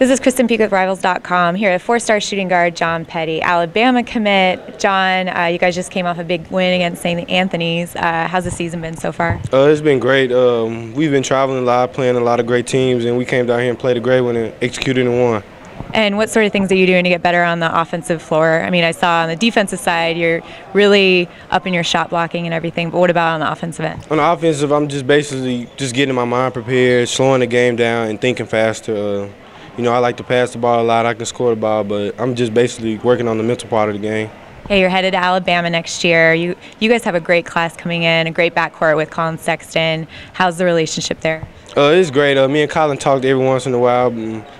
This is Kristen Peak with Rivals.com here at four-star shooting guard John Petty, Alabama commit. John, uh, you guys just came off a big win against St. Anthony's. Uh, how's the season been so far? Uh, it's been great. Um, we've been traveling a lot, playing a lot of great teams, and we came down here and played a great one and executed and won. And what sort of things are you doing to get better on the offensive floor? I mean, I saw on the defensive side you're really up in your shot blocking and everything, but what about on the offensive end? On the offensive, I'm just basically just getting my mind prepared, slowing the game down, and thinking faster. Uh, you know, I like to pass the ball a lot. I can score the ball, but I'm just basically working on the mental part of the game. Hey, you're headed to Alabama next year. You you guys have a great class coming in, a great backcourt with Collin Sexton. How's the relationship there? Uh, it's great. Uh, me and Collin talked every once in a while,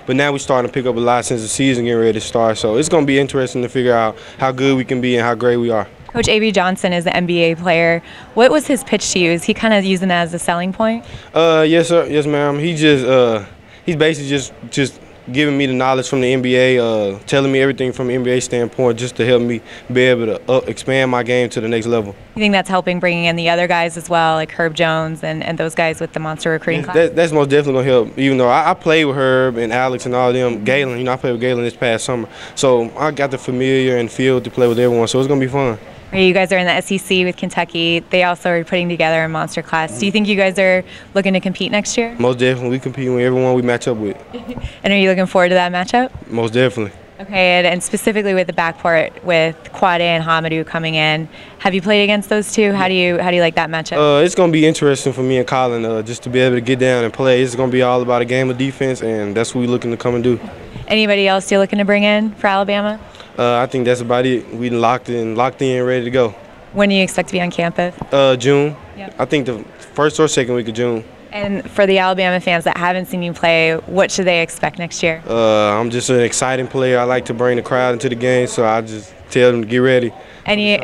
but now we're starting to pick up a lot since the season getting ready to start. So it's going to be interesting to figure out how good we can be and how great we are. Coach Avery Johnson is the NBA player. What was his pitch to you? Is he kind of using that as a selling point? Uh, yes, sir. Yes, ma'am. He just uh, he's basically just just giving me the knowledge from the NBA, uh, telling me everything from an NBA standpoint, just to help me be able to up, expand my game to the next level. You think that's helping bringing in the other guys as well, like Herb Jones and, and those guys with the monster recruiting class? That, that's most definitely gonna help. Even though I, I played with Herb and Alex and all of them, Galin, you know, I played with Galin this past summer, so I got the familiar and feel to play with everyone. So it's gonna be fun. You guys are in the SEC with Kentucky. They also are putting together a monster class. Do you think you guys are looking to compete next year? Most definitely. We compete with everyone we match up with. and are you looking forward to that matchup? Most definitely. Okay, and, and specifically with the backcourt with Quade and Hamidou coming in, have you played against those two? How do you how do you like that matchup? Uh, it's going to be interesting for me and Collin uh, just to be able to get down and play. It's going to be all about a game of defense, and that's what we're looking to come and do. Anybody else you're looking to bring in for Alabama? Uh, I think that's about it. We locked in, locked in, ready to go. When do you expect to be on campus? Uh, June. Yep. I think the first or second week of June. And for the Alabama fans that haven't seen you play, what should they expect next year? Uh, I'm just an exciting player. I like to bring the crowd into the game, so I just tell them to get ready. Any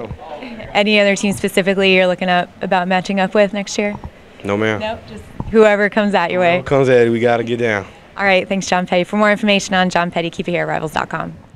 any other team specifically you're looking up about matching up with next year? No, ma'am. Nope, just whoever comes at your way. Whoever comes at it, we got to get down. All right, thanks, John Petty. For more information on John Petty, keep it here at Rivals.com.